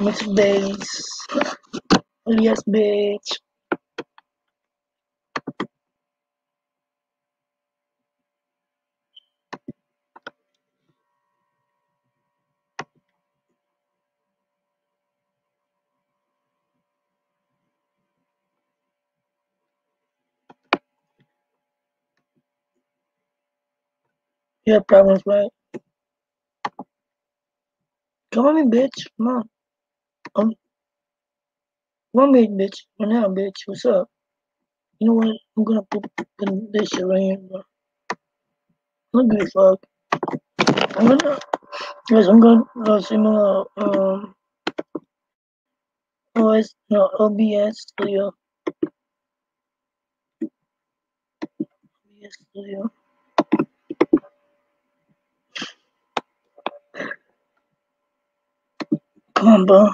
Miss Base. You have problems, right? Come on, me, bitch. Come on. Um, come on, me, bitch. Right now, bitch. What's up? You know what? I'm gonna put, this shit right here, bro. Look at fuck. I'm gonna, yes, I'm gonna go see my, um, OS, no, OBS studio. OBS studio. Come on, bro.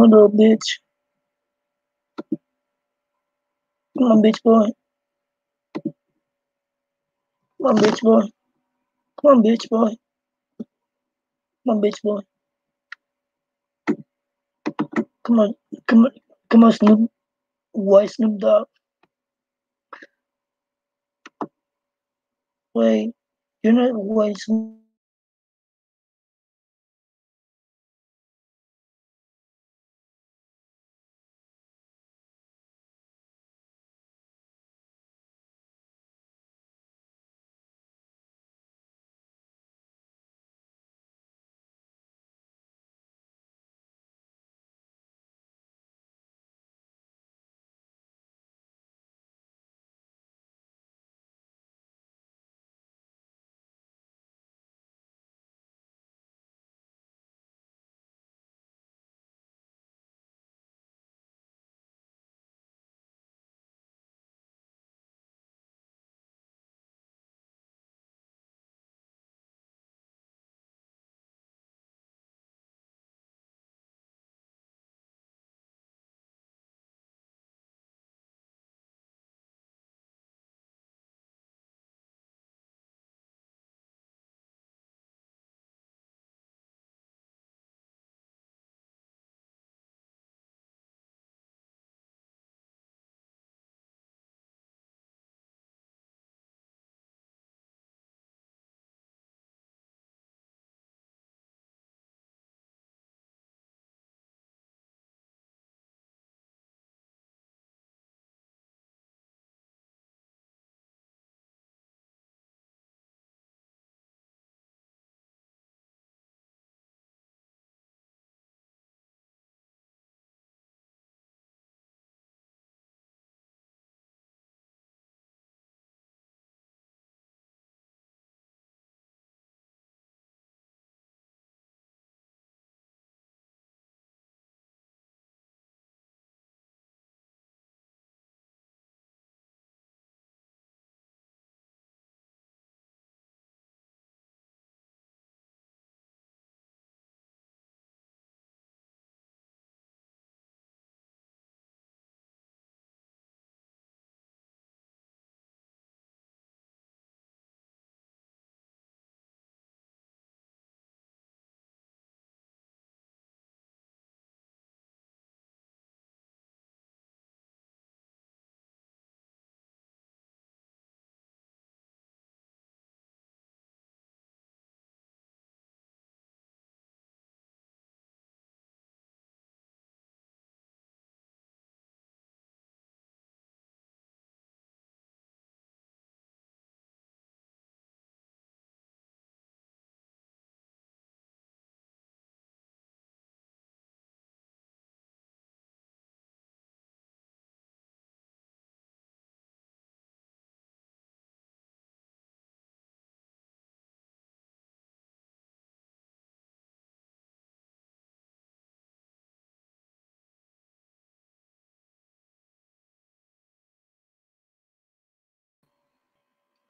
On, little bitch. Come on, bitch boy. Come on, bitch boy. Come on, bitch boy. Come on, bitch boy. Come on, come on, come on, Snoop. White Snoop Dogg. Wait, you're not white Snoop.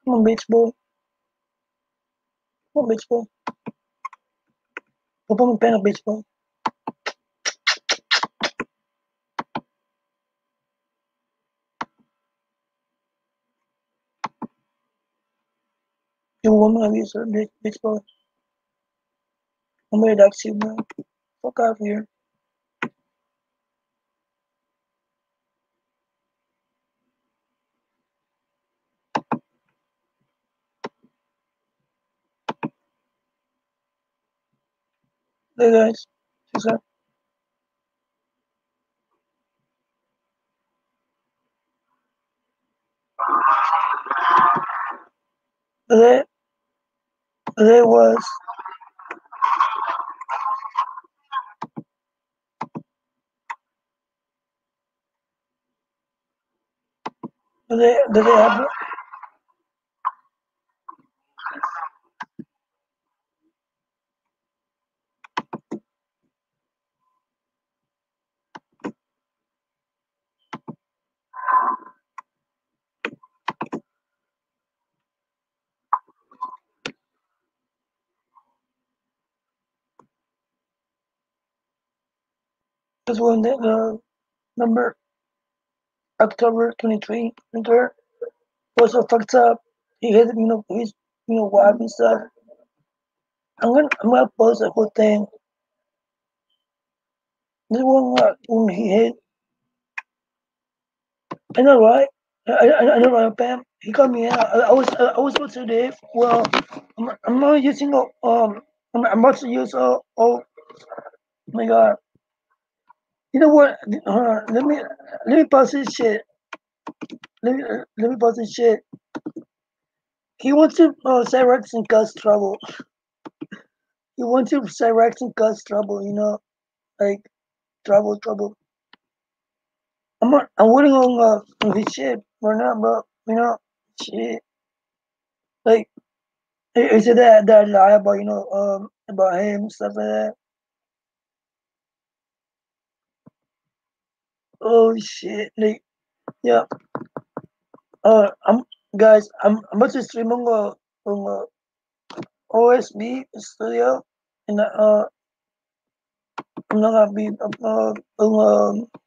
Come on, bitch boy. Come on, bitch boy. Put my pen up, bitch boy. You woman, be bitch, bitch boy. I'm to ask you, man. fuck out of here. Hey guys, what's up? That that was that that happened. This one that uh, number October 23, 23rd was so fucked up. He hit you know his you know wife and stuff. I'm gonna I'm gonna post the whole thing. This one uh, when he hit. I know right. I, I, know right, Pam. He got me out. I, I was I was supposed to do Well, I'm I'm not using um. I'm, I'm about to use uh oh my god. You know what? Uh, let me let me post this shit. Let me let me post this shit. He wants to uh, say Rex and cause trouble. He wants to say Rex and cause trouble. You know, like trouble, trouble. I'm not, I'm waiting on uh his shit right now, bro. You know, shit. Like, is it that that lie about you know um about him stuff like that? Oh shit! Like, yeah. Uh, I'm guys. I'm I'm about to stream on uh on uh, OSB studio, and uh I'm not gonna be uh on um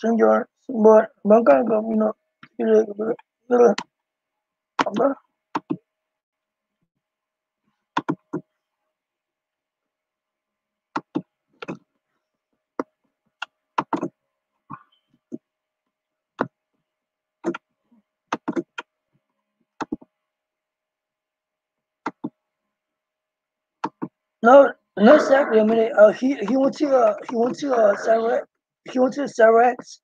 stream your but little little. No, not exactly. I mean, uh, he he went to uh, he went to uh, Cyraxx. He went to Cyraxx.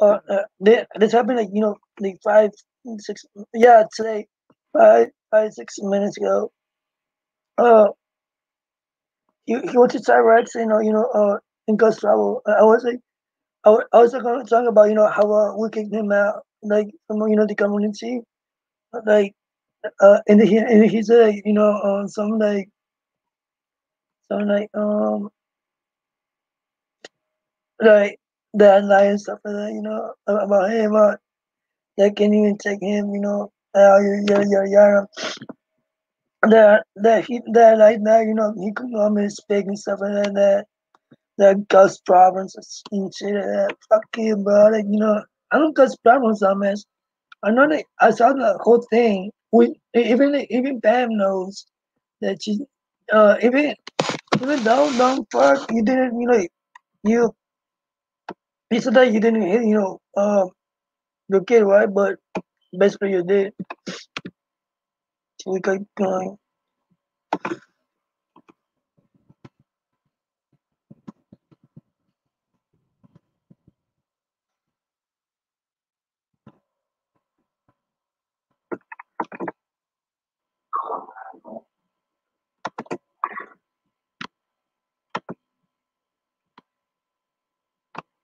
Uh, uh, this, happened like you know like five six yeah today five five six minutes ago. Uh, he, he went to Cyraxx. You know you know uh in Ghost Travel. I was like I, was- I was going to talk about you know how uh, we kicked him out like from you know the community like uh and he and he said you know uh, some like some like um like lie and stuff like that, you know, about him, uh, they can't even take him, you know, yeah, yeah, yeah, that that he that like that, you know, he could come and speak and stuff like that, that that Gus problems and shit like that. Fuck you, bro. Like, you know, I don't Gus problems, dumbass. I know that I saw the whole thing. We even even Bam knows that she uh even even though don't fuck you didn't you know you you said that you didn't hit you know um the kid right but basically you did. So we keep going.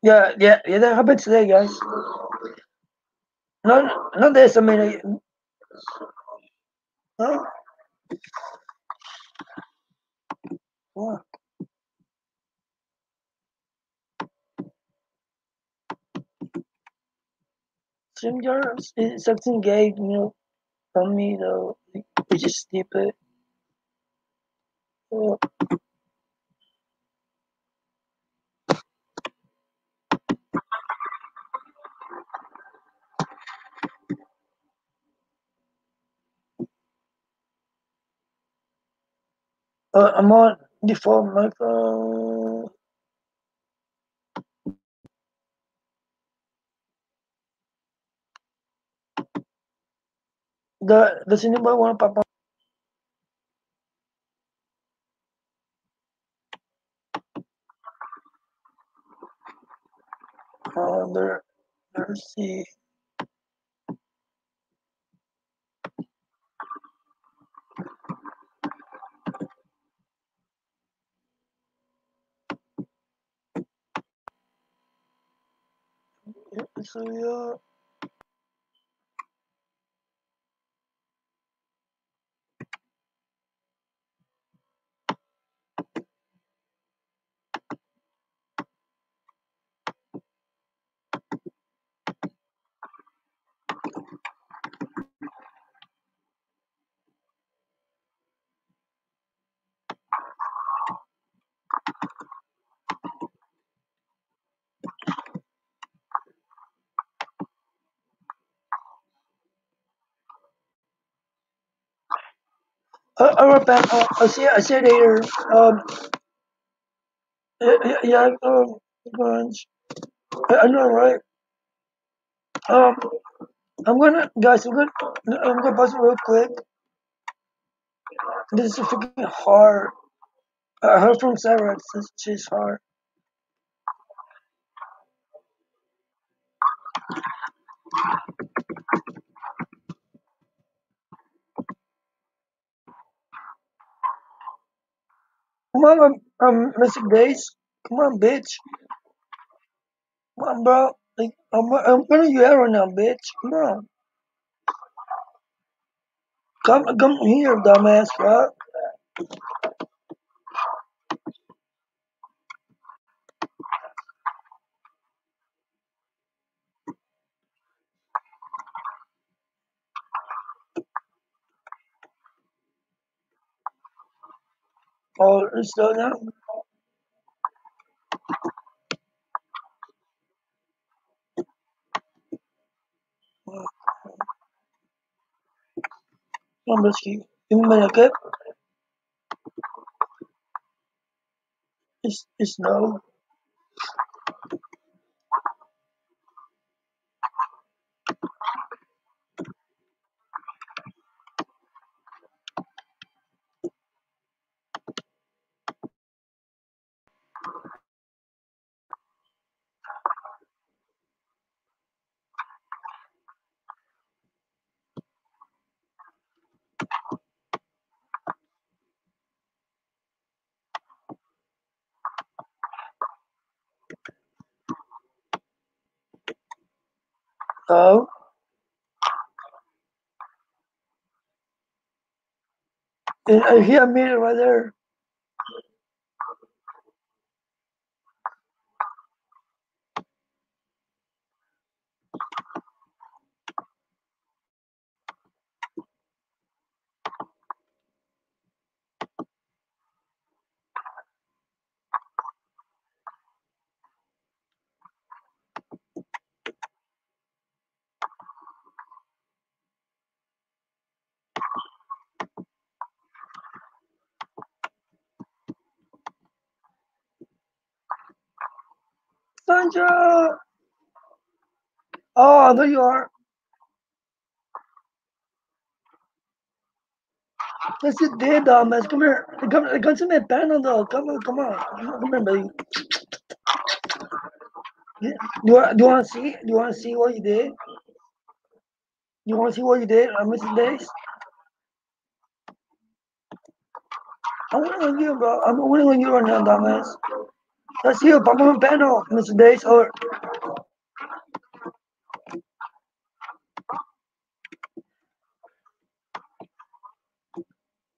Yeah, yeah, yeah. That happened today, guys. No, not this. I mean, uh, no. Yeah. Stranger is something gay, you know, from me though, which is stupid. Uh, uh, on the phone. the the cinema one pop on? uh, there, let's see So yeah. Uh, I wrote back. Uh, I see. I see it later. Um. Yeah um. Bunch. I, I know, right? Um. I'm gonna, guys. I'm gonna. I'm gonna pause it real quick. This is freaking hard. I heard from Sarah. This she's hard. Come on, um, um, Mr. Daze. Come on, bitch. Come on, bro. Like, I'm, I'm putting you out right now, bitch. Come on. Come, come here, dumbass, bro. Oh, it's still now. Come Biscuit. Give me a minute? It's, it's no. Oh. And I hear a meter right there. Sandra! Oh, there you are. Yes, you did, uh, dumbass. Come here. Come, come to my panel, though. Come on, come on. Come here, buddy. Do you, do you want to see? Do you want to see what you did? You want to see what you did on Mrs. Daze? I'm winning on you, bro. I'm winning on you right now, dumbass. That's you. Pop on panel, Mr. Daze. Or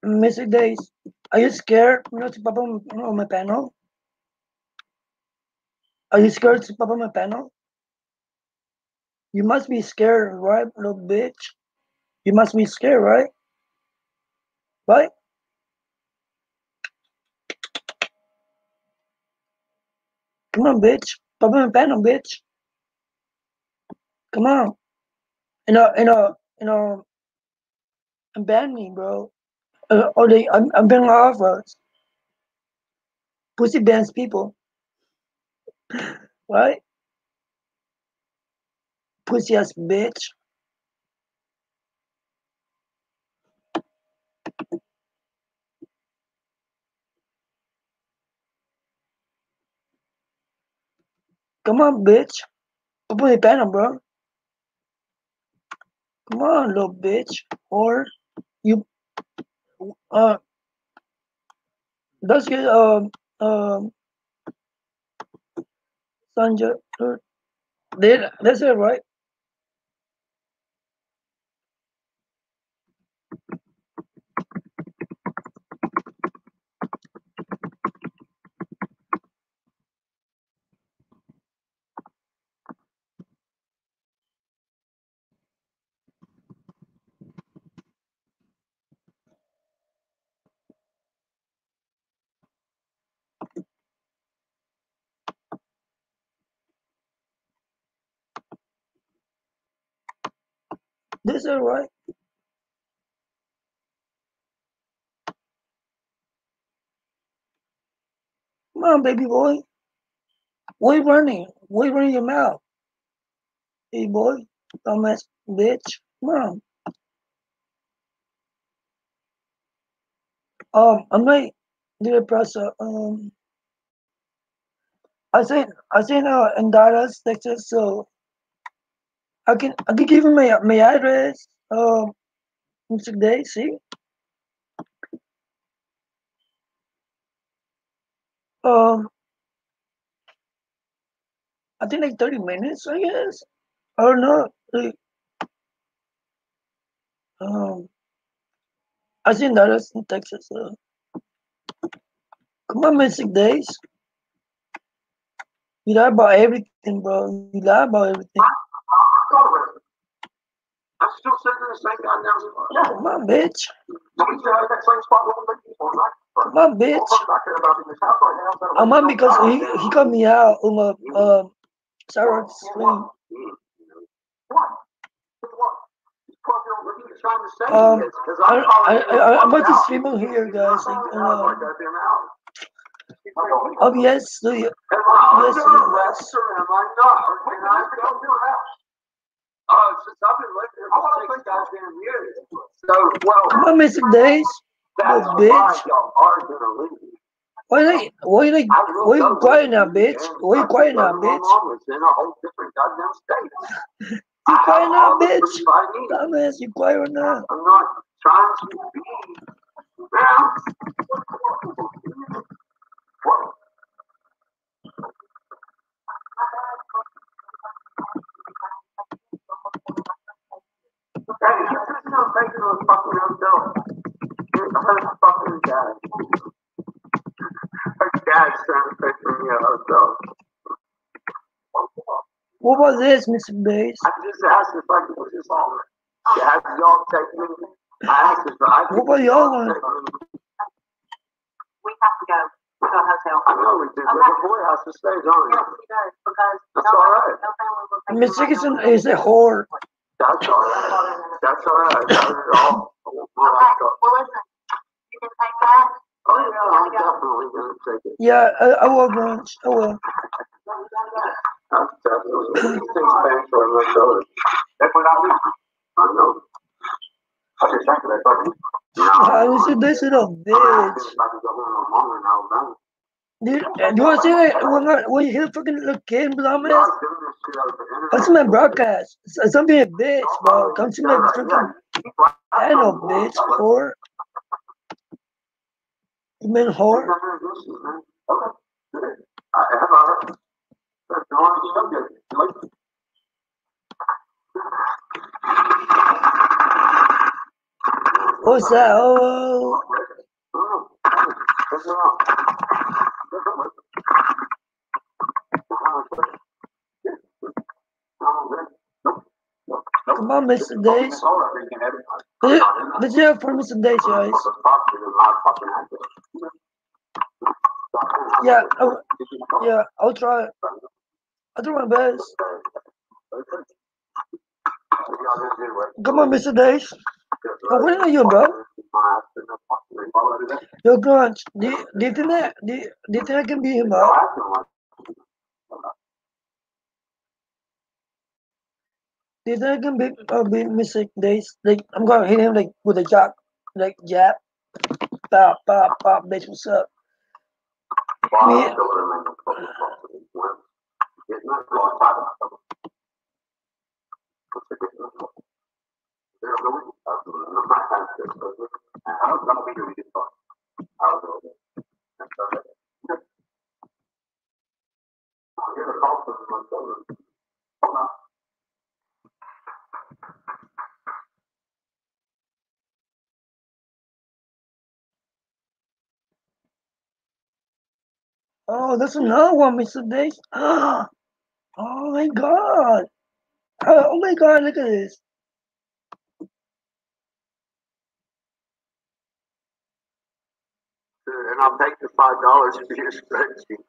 Mr. Daze. Are you scared you know, to pop on, on my panel? Are you scared to pop on my panel? You must be scared, right, little bitch? You must be scared, right? Right? Come on, bitch. Pop on my panel, bitch. Come on. You know, you know, you know, ban me, bro uh, only I'm, I'm being offered uh, pussy dance people, right? Pussy ass bitch. Come on, bitch. Open the pen bro. Come on, little bitch. Or you uh good um um Sanja uh, did that's it right? This is right. Come on, baby boy. Why running? Why running your mouth? Hey boy, dumbass bitch. Come on. Um, I might do a press uh, um I think I think uh in Dallas, Texas, so I can I can give him my my address. Um today, see? Um I think like 30 minutes, I guess. Don't know. Like, um I think Dallas in Texas. Uh, come on, six days. You lie about everything, bro. You lie about everything. I'm still sitting in the same goddamn spot. On, bitch. Nobody said I had that same spot when we before, right? Come on, bitch. Well, fuck, I care about in this house right now. so I I'm don't on because he he cut me out on my um Sarah stream. What? What? This poor girl, what are you trying to say Um, is, 'cause I, I'm I, I, I'm about to stream on here, guys. Like, I'm uh, like that damn out. OBS studio. Am I Yes, under yes. arrest or am I not? I to your house? Uh, since I've been living for six goddamn years. So, well, on, Mr. Daze. that's bitch. why y'all are gonna leave. Why why like I will why you go quiet now, bitch? Why you my quiet now, bitch? in a whole different goddamn state. You quiet now, bitch? proof I need. Dumbass, you quiet right now. I'm not trying to be now. What? Hey, you're just not taking those fucking hotel. Her fucking dad. Her dad's trying to pay for me a hotel. What about this, Mr. Daze? I just asked if I could just all. Yeah, y'all take me. I asked if I could. What about y'all want? take me. We have to go to a hotel. I know we do, but the boy has to stay, don't Yes, he? he does, because That's no, all right. no family will take Miss him Dickinson is a whore. That's all right. That's all right. That's all. Okay, well, listen, you can take that. Oh, yeah, I'm definitely gonna take it. Yeah, I, I will, Grunch. I will. I'm definitely. These things paying for my shoulder. That's what I mean. I know. I just think that fucking. Mr. Daze is a bitch. Dude, you want to say that when you hear fucking little kid, dumbass? Come to my broadcast. Don't be a bitch, bro. Come to my freaking channel, bitch. Whore. You mean whore? What's that? Oh, come on, Mr. Daze. Did you for Mr. Daze, guys? Yeah, I, yeah, I'll try. I'll do my best. Come on, Mr. Daze. Oh, when are you, bro? Yo, Grunch, do you, do you think I can beat him up? Do you think I can beat, uh, beat. Daze? Like, I'm gonna hit him, like, with a jab, like, jab. Pop, pop, pop, bitch, what's up? Me, Oh, that's another one, Mr. Daze. oh my god. Oh my god, look at this. And I'll take the five dollars for your spreadsheet.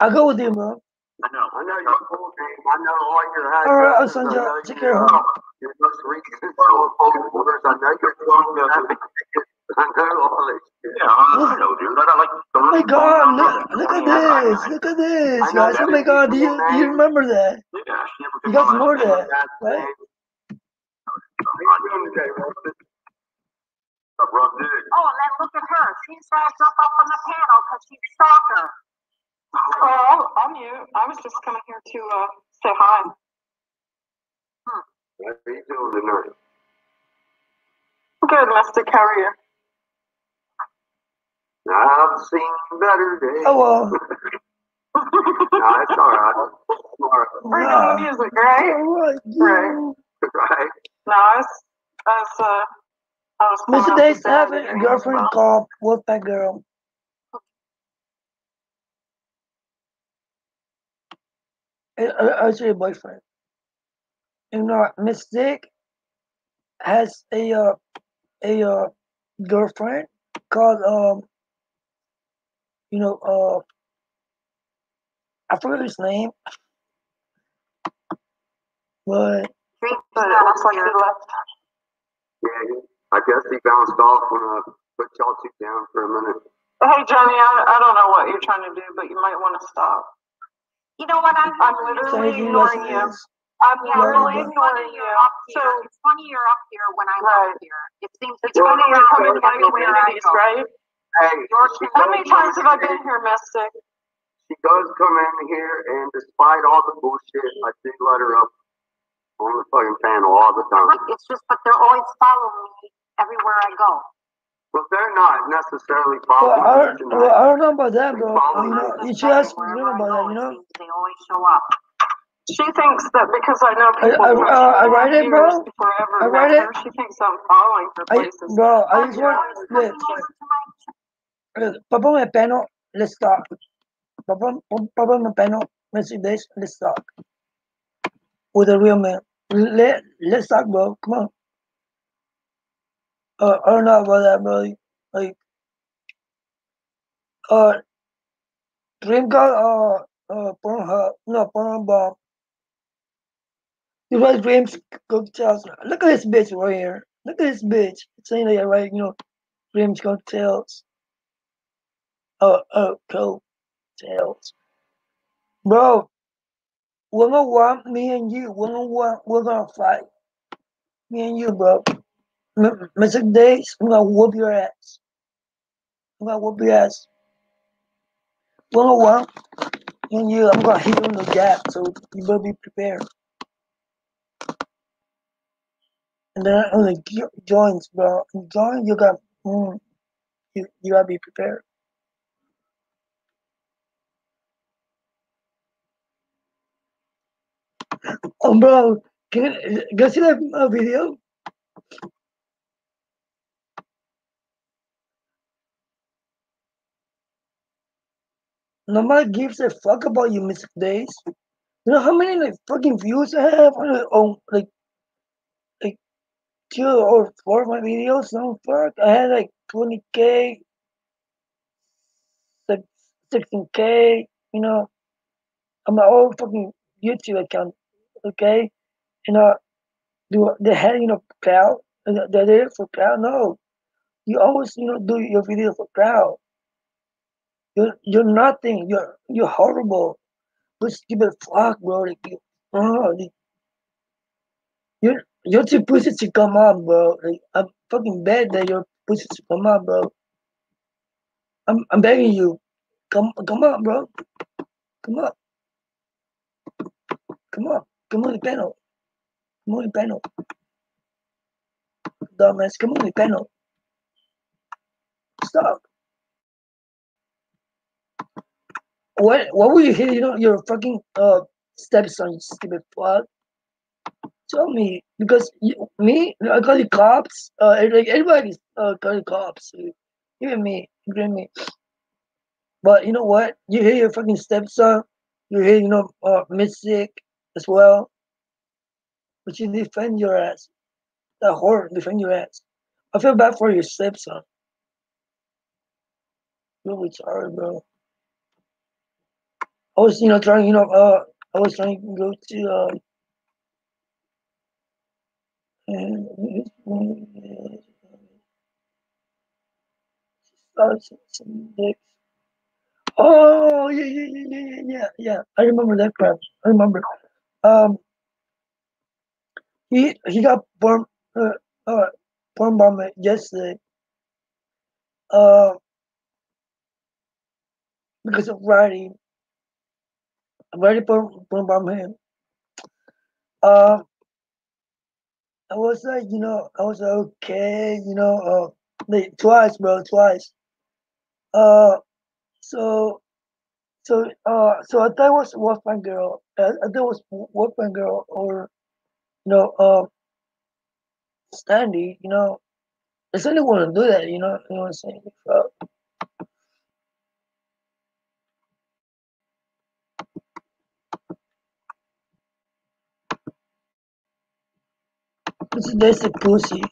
I'll go with you, bro. I know, I know your full name, I know all your addresses. All right, I'll send I you- know take your, care, uh, homie. Your most recent phone orders, I know your phone number. I know all this. Yeah, I know, dude, I like. Oh my god, look, look at this. Look at this, guys. Oh my god, do you, do you remember that? Yeah. You got some more there, right? How you doing today, Rustin? Up, Rob Dig? Oh, and then look at her. She's gonna jump up on the panel because she's stalker. Oh, I'm you. I was just coming here to uh, say hi. How you doing tonight? Good, Mystic. How are you? I've seen better days. Oh. No, it's all right. It's all right. Bring Yeah. on music, right? Alright, Right. yeah. Right. No, I was, I was, uh, I was. Mr. off Daze having a girlfriend called Wolfpack Girl. I, I, I say a boyfriend. You know, Mystic has a uh, a uh, girlfriend called um you know uh I forget his name, but Dream But it looks like he left. Yeah, he- I guess he bounced off when I put y'all two down for a minute. Hey, Jenny, I, I don't know what you're trying to do, but you might want to stop. You know what? I'm, I'm really literally Saying ignoring you. I'm literally it's funny ignoring you. you're up So here. It's funny you're up here when I'm Right. up here. It seems it's Well, funny you're coming to my everywhere I communities, go. right? Hey, How many times have I been here, Mystic? She does come in here, and despite all the bullshit, I do let her up on the fucking panel all the time. It's just, but they're always following me everywhere I go. Well, they're not necessarily well, I following don't, well. I don't know about that, bro. Follow You me. know, you should ask them wherever I about go, that. You know, they always show up. She thinks that because I know people I, for uh, I write it, years bro. before I ever I met write it. she thinks I'm following her I, places. bro, I just you're want always look. Coming over my Uh, Papa me peno, let's talk. Papa, Papa me peno, Mr. Daze, let's talk. With a real man. Let, let's talk, bro. Come on. Uh, I don't know about that, bro. Like, uh, Dream God, uh, uh, Pornhub, no, Pornhub, you write Dreams Cocktails. Look at this bitch right here. Look at this bitch. It's saying that I write, you know, Dreams Cocktails. Uh, uh, cocktails. Bro, one on one, me and you, one on one, we're gonna fight. Me and you, bro. Mr. Daze, I'm gonna whoop your ass. I'm gonna whoop your ass. One on one, and you, I'm gonna hit you in the gap, so you better be prepared. And then on the jo- joints, bro. Joint, you got, mm, you, you gotta be prepared. Oh, bro, can you, can you see that video? Nobody gives a fuck about you, Mr. Daze. You know how many like fucking views I have on on like like two or four of my videos? No fuck. I had like twenty k, like sixteen k. You know, on my old fucking YouTube account. Okay, you uh, know, do they had you know crowd? They're there for crowd? No, you always you know do your video for crowd. You're you're nothing. You're you're horrible. Give it fuck, bro. Like, you, oh, like, you're you're too pussy to come up, bro. Like, I'm fucking bad that you're pussy to come up, bro. I'm I'm begging you, come come up, bro. Come up. Come on. Come on the panel. Come on the panel. Dumbass, come on the panel. Stop. What what were you hitting on your fucking uh stepson, you stupid fuck? Tell me. Because you, me, I call the cops. Uh like everybody's uh call the cops. Even me, including me. But you know what? You hear your fucking stepson, you hear, you know, uh Mystic as well. But you defend your ass. That whore defend your ass. I feel bad for your stepson. You're retarded, bro. I was, you know, trying, you know, uh, I was trying to go to, uh, Oh yeah, yeah, yeah, yeah, yeah, yeah. I remember that crap. I remember. Um, he he got born, uh, uh, born bomb yesterday. Uh, because of writing. Boom bomb him. Uh, I was like, you know, I was like, okay, you know, uh, like, twice, bro, twice. Uh, so, so, uh, so I thought it was Wolfman Girl. I, I thought it was Wolfman Girl or, you know, uh, Standy, you know. I only want to do that, you know, you know what I'm saying? Uh, This is basic pussy.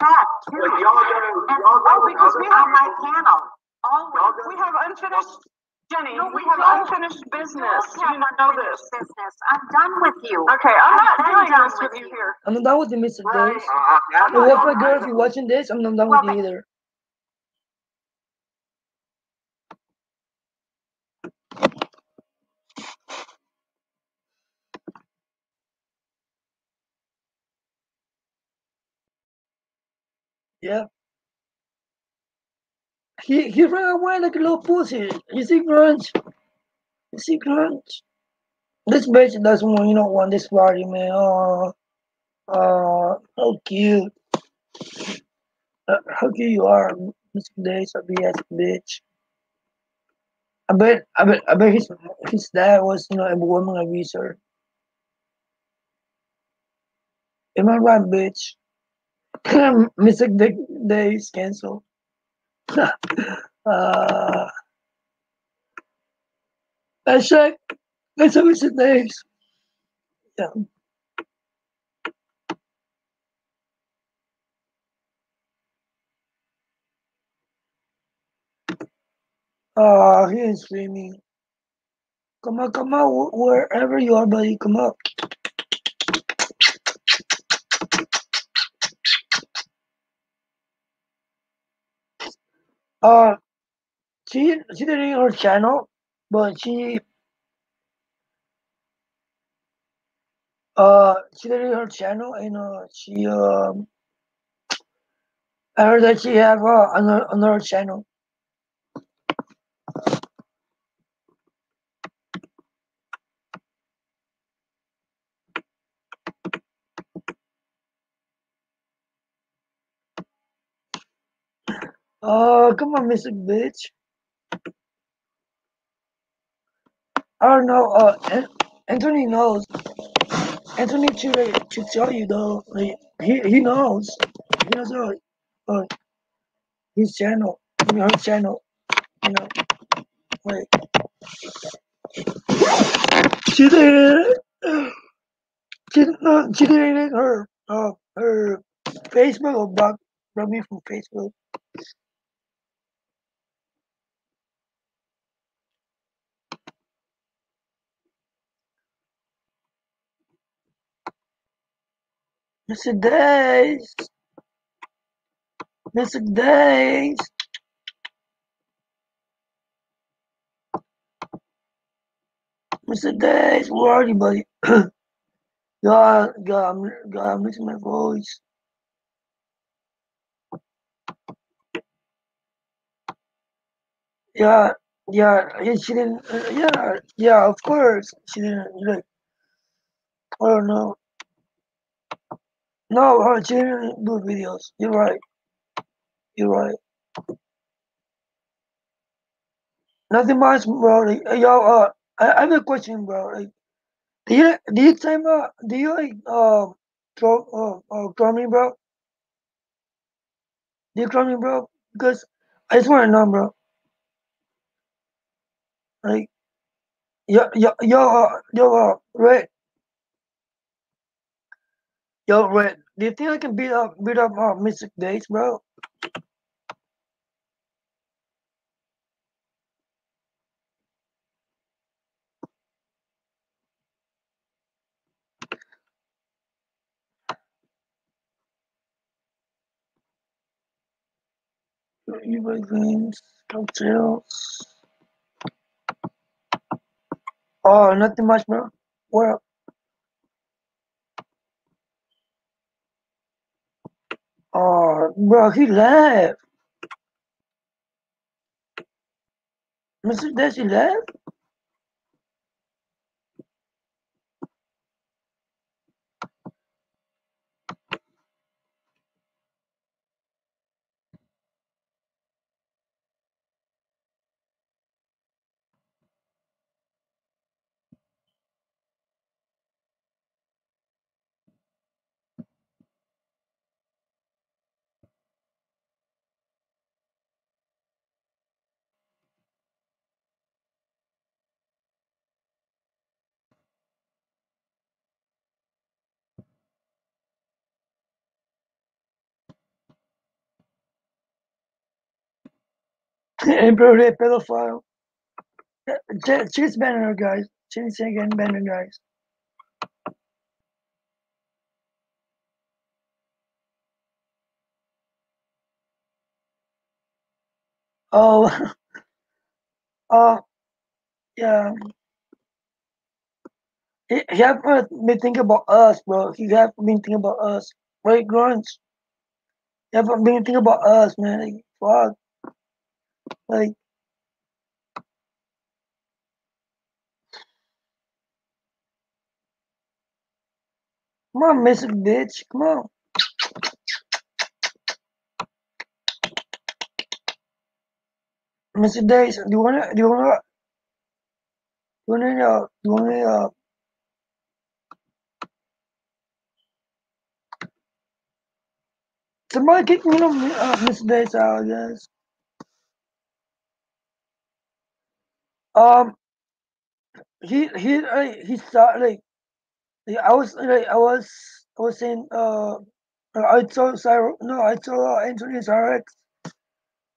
That too. Like, y'all gonna, And y'all oh, because we have my panel. Always. We have unfinished, Jenny, No, we we have don't. unfinished business. You do not know this. Business. I'm done with you. Okay, I'm not I'm doing done this with with you you. here. I'm not done with the Mr. Right, Daze. uh, I- I The know Wolfman y'all- Girl, if you're watching this, I'm not done Well, with you either. Yeah. He he ran away like a little pussy. He's? You see grunge? This bitch doesn't want you know want this party, man. Oh, uh, how cute. Uh, how cute you are, Mr. Daze, a BS bitch. I bet I bet I bet his his dad was you know a woman abuser. Am I right, bitch? Dick Daze cancel. uh, check. Let's have Mr. Daze. Yeah. Uh, he ain't streaming. Come on, come on, wherever you are, buddy, come up. Uh, she she didn't her channel, but she uh she didn't her channel and uh she um I heard that she have uh another another channel. Oh, come on, Mr. Bitch. I don't know. Uh, An- Anthony knows. Anthony should should tell you though. Like, he he knows. He knows uh, uh his channel. I mean, her channel. You know, like she did. She no, she deleted her uh her Facebook or block block me from Facebook. Mr. Daze. Mr. Daze. Mr. Daze, where are you, buddy? God, God, I'm, God, I'm missing my voice. Yeah, yeah, yeah, she didn't, uh, yeah, yeah, of course, she didn't, like, I don't know. No, her didn't do videos. You're right. You're right. Nothing much, bro. Like, uh, yo, uh, I, I have a question, bro. Like, do you do you time uh do you like um throw uh, uh throw me, bro? Do you throw me, bro? Because I just want to know, bro. Like, yo, yo, yo, uh, yo, uh, Red, yo, Red. Do you think I can beat up beat up uh, Mystic Daze, bro? You play cocktails. Oh, nothing much, bro. Well, oh, bro, he left. Mr. He left? bro, that pedophile. She's her, guys. She's again banning guys. Oh, uh, yeah. He, he have been thinking about us, bro. He have been thinking about us. Right, grunts? He have been thinking about us, man. Like, fuck. Like, come on, Mr. Bitch. Come on. Mr. Daze, do you wanna, do you wanna, do you wanna, uh, do you wanna, uh, somebody kick me on uh, Mr. Daze out, guys. Um, he, he, uh, he saw, like, like, I was, like, I was, I was saying, uh, I told Cyro, no, I told uh, Anthony Cyraxx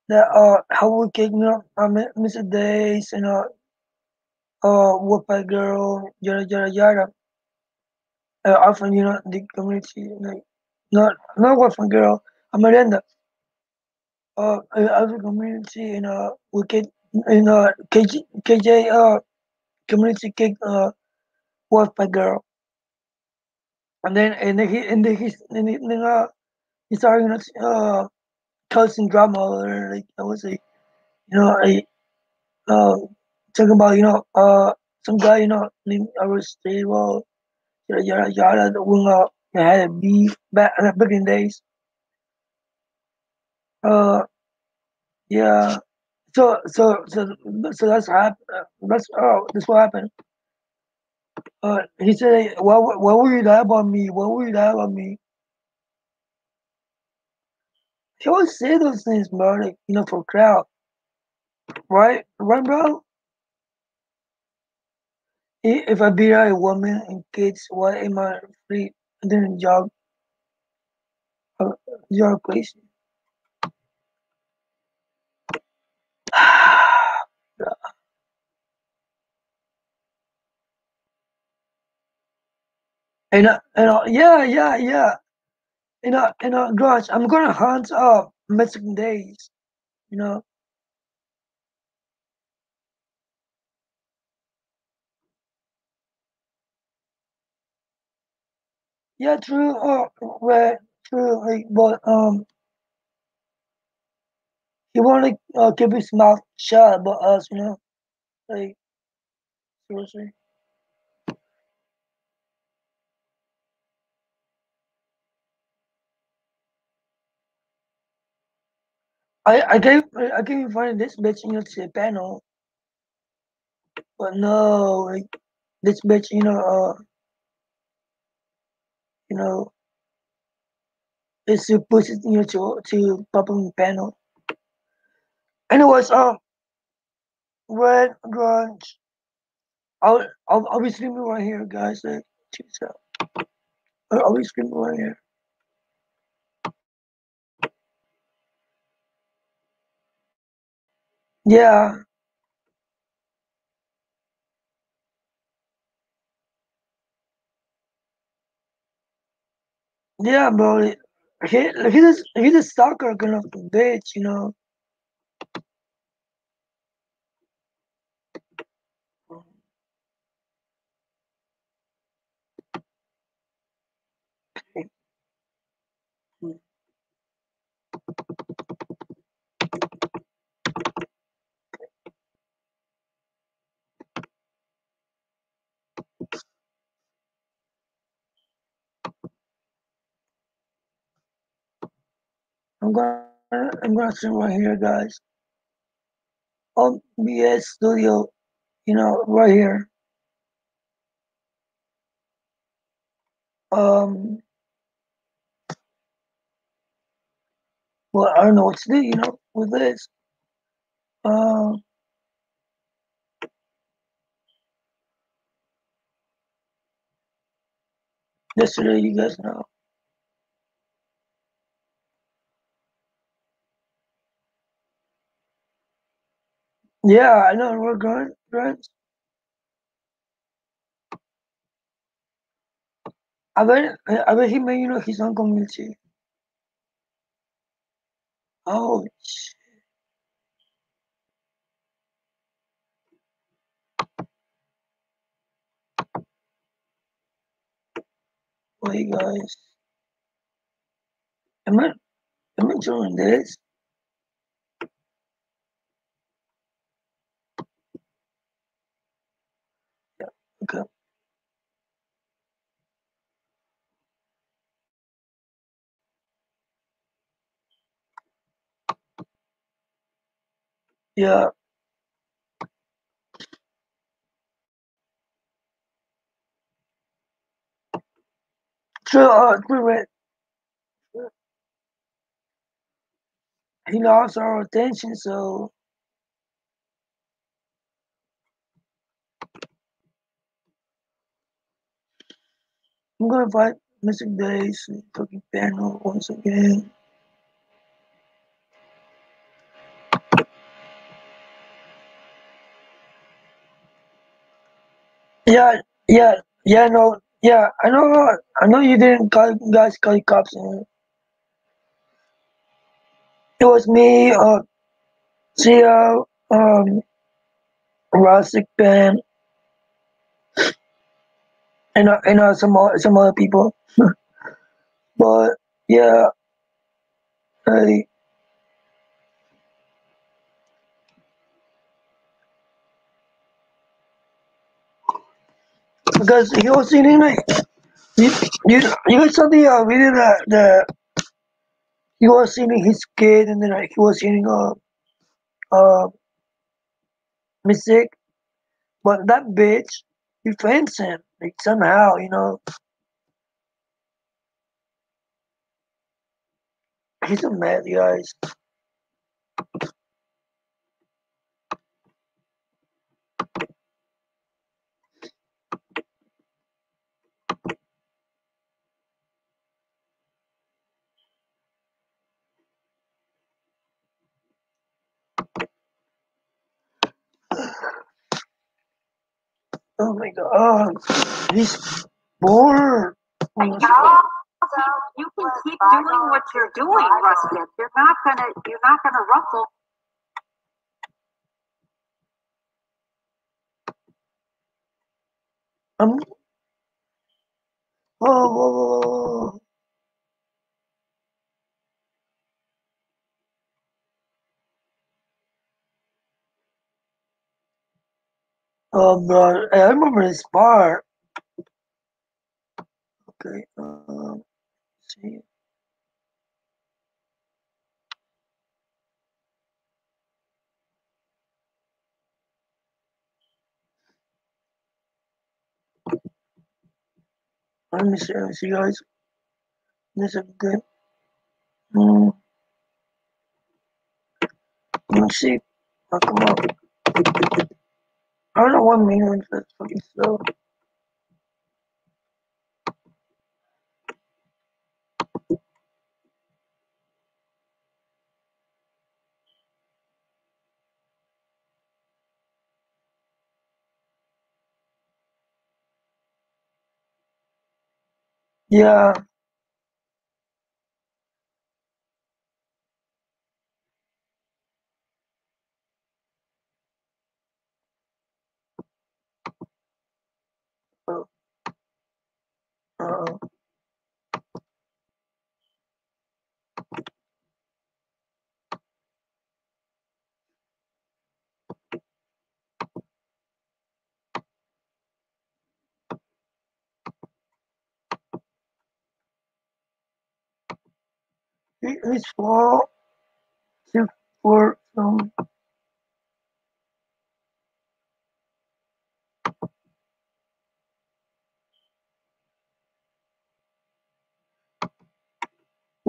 that, uh, how would kick me up, uh, Mr. Daze, and, uh, uh, Whoopi girl, yada, yada, yada. Uh, often, you know, the community, like, not, not Whoopi girl, i'm Amarenda. Uh, other community, you know, we get, you know, KJ, KJ, uh, community kick, uh, Whoopi girl. And then, and then he, and then he's, and then, uh, he started, you know, uh, causing drama, or like, I would say, you know, I, uh, talking about, you know, uh, some guy, you know, named Aristotle, yada, yada, yada, when, uh, they had a beef back, in the in days. Uh, yeah. So, so, so, so that's happened. That's, oh, that's what happened. Uh, he said, why, why would you lie about me? Why would you lie about me? He always say those things, bro, like, you know, for crowd. Right? Right, bro? If I beat out a woman and kids, why am I free? And then jog, uh, jog crazy. And uh, and uh, yeah, yeah, yeah. And uh, and uh, gosh, I'm gonna hunt up Mexican days. You know. Yeah, true. Uh, right, true. Like, but um, he wanted to uh, keep his mouth shut about us, you know? Like seriously. I I gave you find this bitch you know to the panel, but no, like this bitch, you know, uh, you know, is to push you know, to to the panel. Anyways, um, red grunge. I'll I'll I'll be streaming right here, guys. Check this out. I'll, be streaming right here. Yeah, yeah, bro. He he's a, he's a stalker kind of bitch, you know. I'm gonna I'm gonna stream right here, guys. OBS Studio, you know, right here. Um, well, I don't know what to do, you know, with this. Um, yesterday, you guys know. Yeah, I know we're going, right? A ver, a ver si me, you know, his uncle Milchi. Oh, shit. Wait, guys. Am I, am I doing this? Okay. Yeah. True, uh, true, red. He lost our attention, so I'm gonna invite Mr. Daze to cooking panel once again. Yeah, yeah, yeah, no, yeah, I know, I know you didn't call, guys call cops. uh, It was me, uh, Sia, um, Rustic Ben, and, uh, and uh, some, o- some other people. but, yeah, I, because he was sitting like, you, you, you saw the uh, video that, that he was seeing his kid and then like, he was seeing, uh, uh, Mystic, but that bitch defends him, like, somehow, you know, he's a mad guys. Oh my god, he's bored. So you can keep doing what you're doing, Rustic. You're not gonna, you're not gonna ruffle. I'm, oh, bro, I remember this part. Okay, um, see. Let me see, see, guys. This is good. Mm. Let me see. Oh, come on. I don't know what meaning that's fucking slow. Yeah, uh, he, he's small, six foot, um,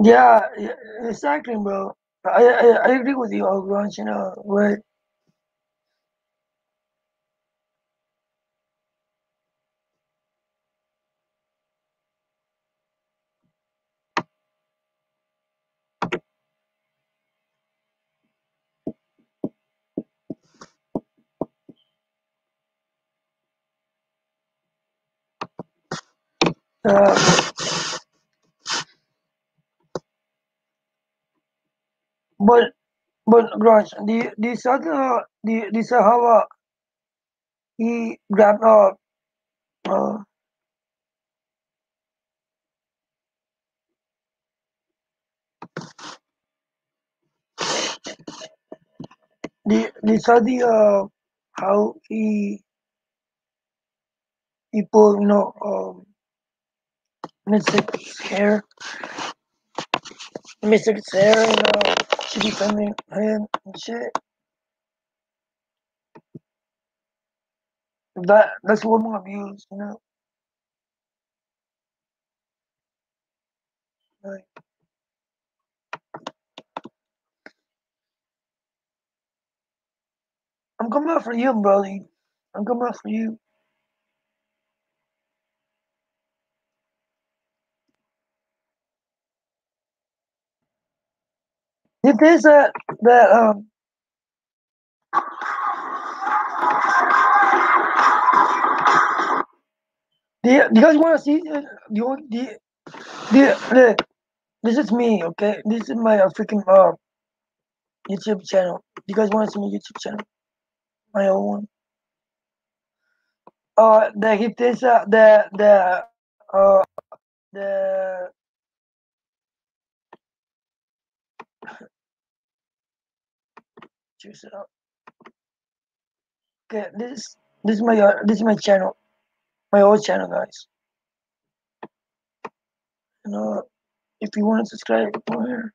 yeah, yeah, exactly, bro. I, I, I agree with you, Grunch, you know, right? Uh, but, but, Grunch, the, the other, the, the Sahara, he grabbed up, uh, the, the Saudi, uh, how he, he pulled, you know, um, Mystic's hair, Mystic's hair, know, she defending him and shit. That, that's woman abuse, you know, like, I'm coming out for you, brother. I'm coming out for you. It is that, that, um, do you, you guys want to see, the do you, look, this is me, okay? This is my uh, freaking, uh, YouTube channel. You guys want to see my YouTube channel? My own one. Uh, the Hitesa, the, the, uh, the, choose it out. Okay, this, this is my, uh, this is my channel, my old channel, guys. You know, if you want to subscribe, go here.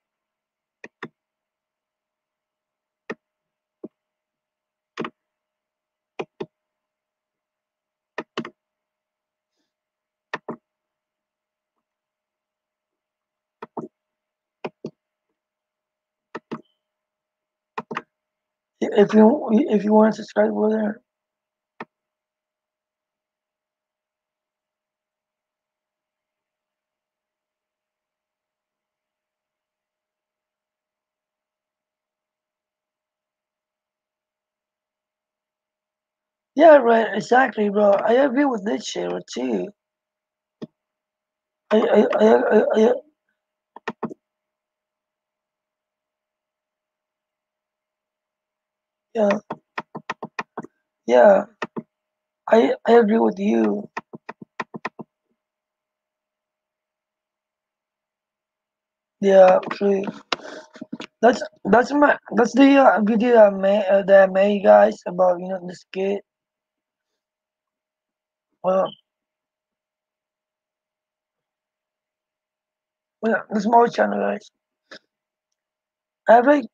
If you, if you want to subscribe, go there. Yeah, right, exactly, bro. I agree with this shit too. I, I, I, I, I yeah, yeah. I, I agree with you. Yeah, true. That's that's my that's the uh, video I made uh, that I made guys about you know this kid. Well, yeah, the small channel, guys. I have like,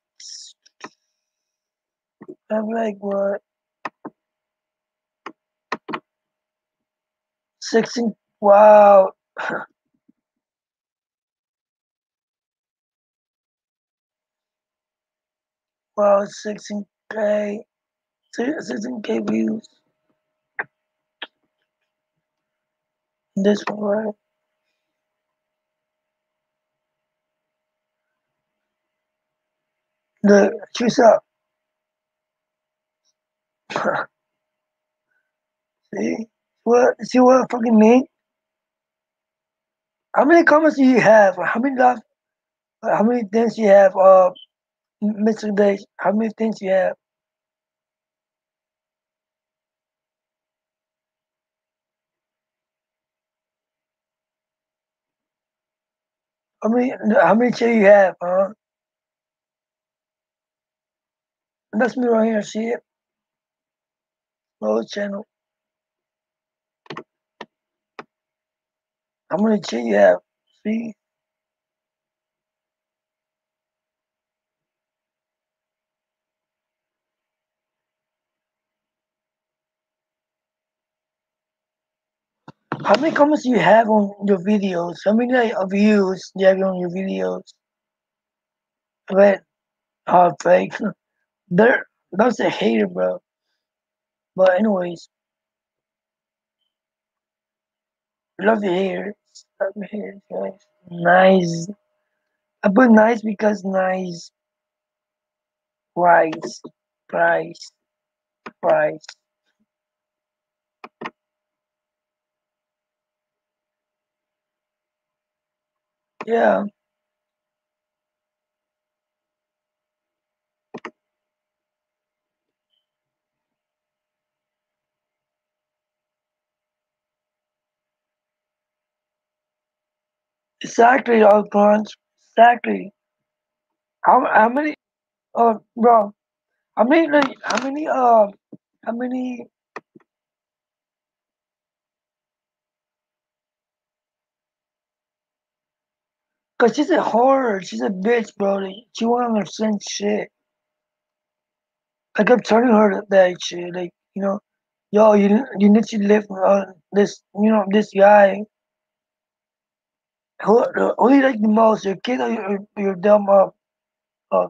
I have like what? 16, wow. wow, 16k, 16k views. This one, right? The choose up. see what? See what I fucking mean? How many comments do you have? How many love? How many things you have? Uh, Mr. Daze. How many things you have? How many? How many chair you have? Huh? That's me right here. See it? Lower channel. How many chair you have? See? How many comments you have on your videos? How many views do you have on your videos? But oh fake. There that's a hater, bro. But anyways, love the haters. Love the haters, guys. Nice. I put nice because nice. Price. Price. Price. Yeah. Exactly, punch. Exactly. How how many? Uh, bro. How many? Like, how many? Uh, how many? Cause she's a horror. She's a bitch, bro. She won't understand shit. I kept telling her that shit. Like, you know, yo, you you need to live uh, this, you know, this guy. Who who you like the most? Your kid or your your dumb uh, uh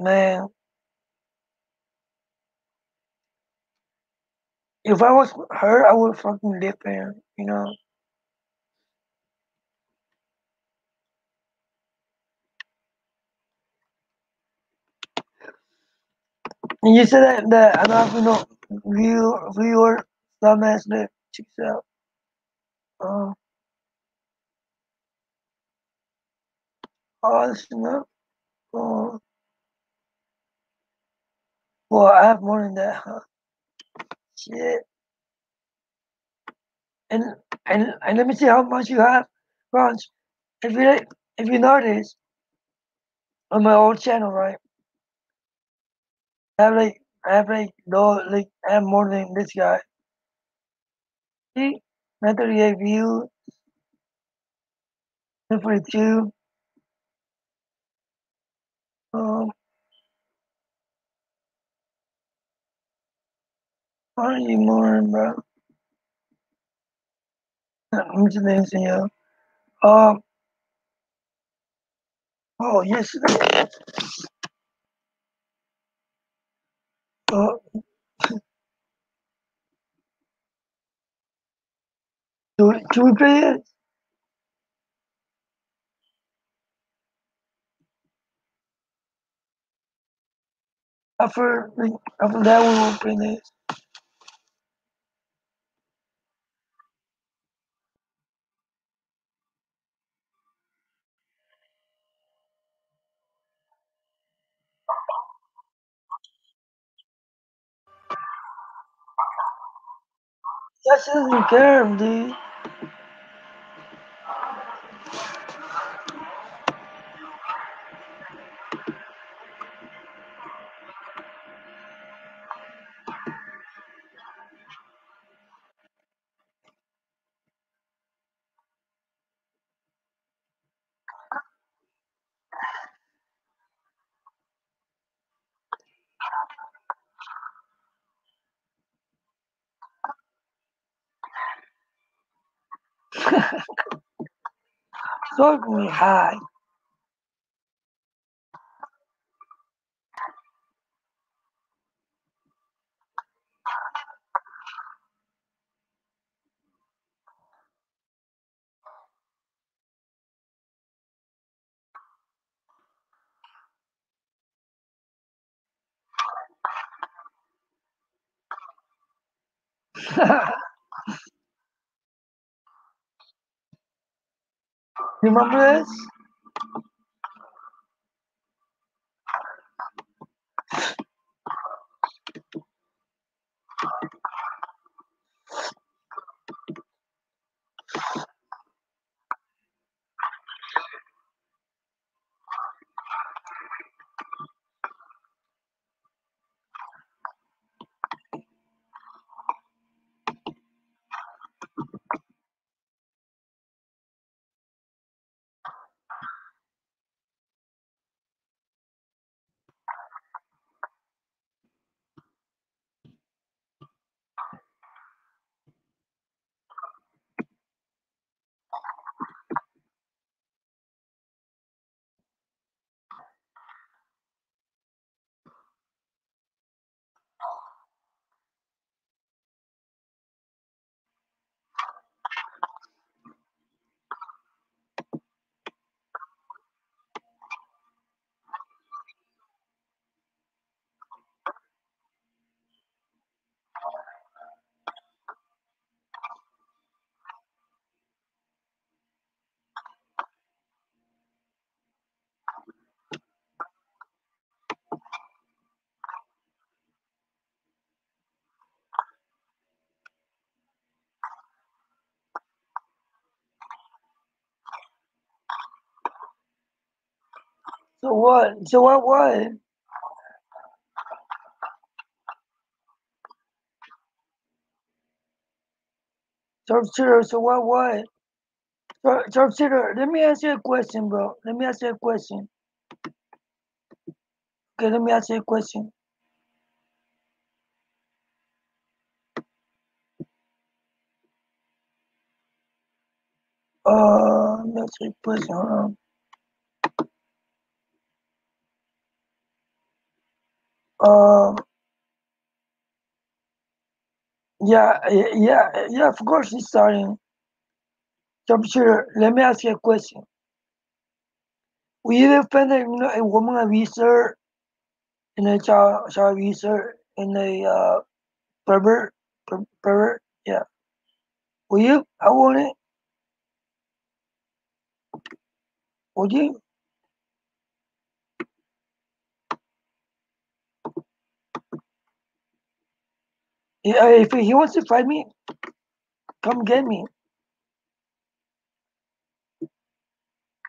man? If I was her, I would fucking live there. You know. And you said that that I don't have no view viewer dumbass that checks out. Uh, oh, up. Uh, well, I have more than that, huh? Shit. And and and let me see how much you have, Ronch. If you if you notice on my old channel, right? I have like I have like no like I have more than this guy. See, 938 views, 942. Um, why are you more, bro? Me just answer you. Um, oh yes. Uh, it? After after that, we will play this. Shit doesn't care, dude. Talk me high. Remember this? So what? So what? What? Sharpshooter. So what? What? Sharp- Sharpshooter. Let me ask you a question, bro. Let me ask you a question. Okay, let me ask you a question. Uh, let me ask you a question. Hold on. Um, yeah, yeah, yeah. Of course, he's starting. Sharpshooter. Let me ask you a question. Will you defend a, a woman abuser and a child child abuser and a uh, pervert? Per, pervert? Yeah. Will you? I want it. Would you? Uh, if he wants to fight me, come get me.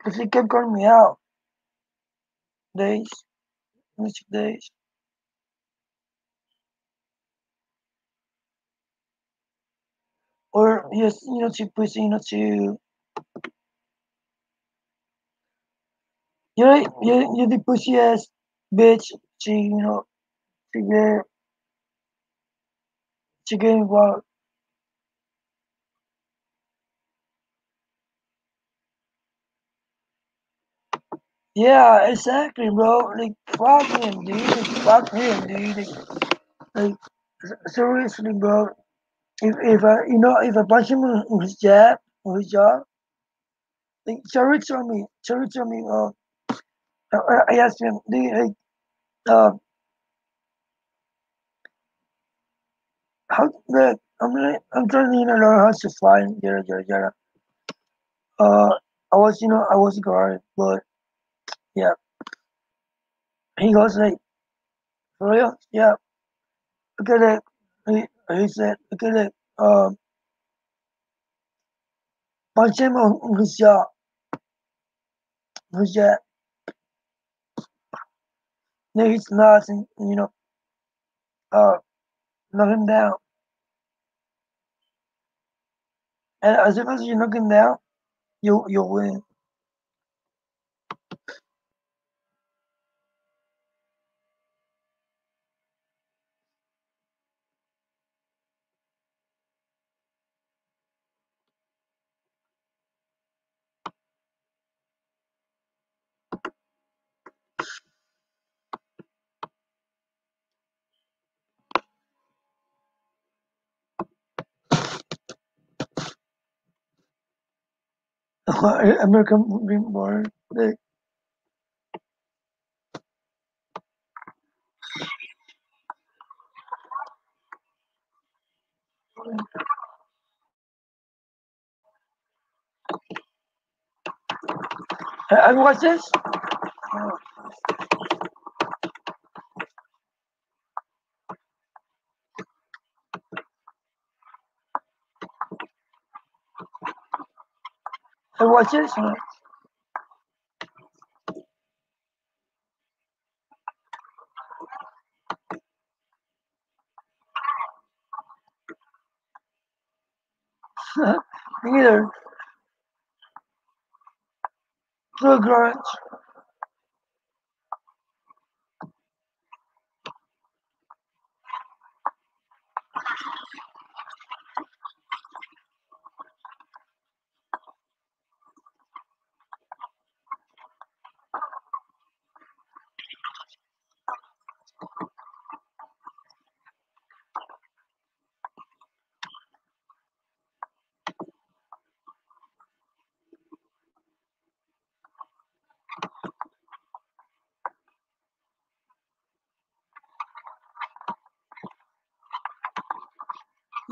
Because he kept calling me out. Daze, music days. Or yes, you know, to push, you know, to you know, you you the pussy ass bitch. To you know, get get involved. Yeah, exactly, bro. Like fuck him, dude. Fuck him, dude. Like, seriously, bro. If if I you know if I punch him in his jab, in his jaw, like Charlie told me, Charlie told me, uh, I, I I asked him, dude, like, uh, how the I'm like I'm trying to you know learn how to fly, yada yada yada. Uh, I was you know I was guarded, but yeah, he goes like, for real, yeah. Look at it. He, he said, look at it. Um, punch him on, his jaw, his jaw. Then he's and you know, uh, knock him down. And as soon as you knock him down, you you win. American Bar. Like, have you watched this? Watched this? Me either. Blue grunge.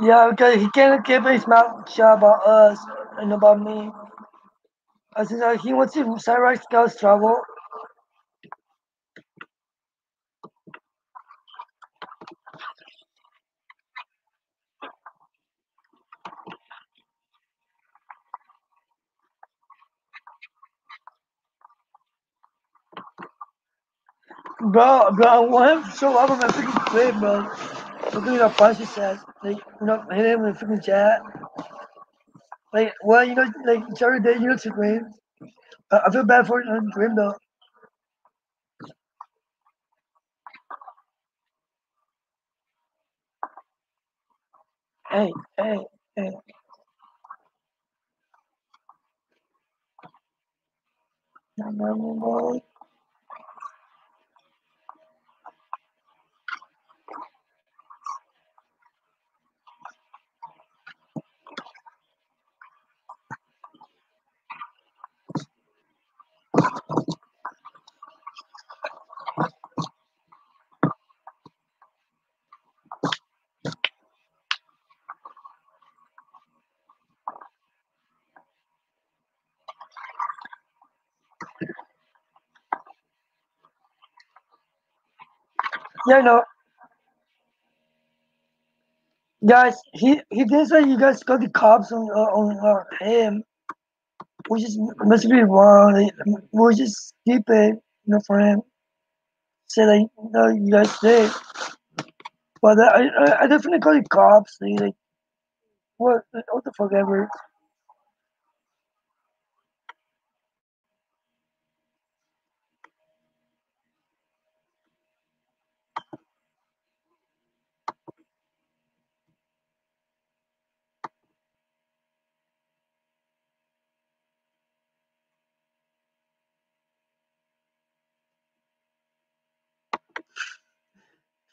Yeah, because he can't keep his mouth shut about us and about me. I said uh, he wants to Samurai Scouts travel. Bro, bro, I want him to show up on my freaking crib, bro. Look at how punch he says. Like, you know, hit him with freaking chat. Like, well, you know, like, it's every day, you know, to Dream. I, I feel bad for uh, Dream, though. Hey, hey, hey. No, no, no, no. Guys, he he did say you guys got the cops on uh, on uh, him, which is must be wrong. Which is stupid, you know, for him. Say like, no, you guys did. But I I, I definitely call the cops. Like, like what what the fuck ever.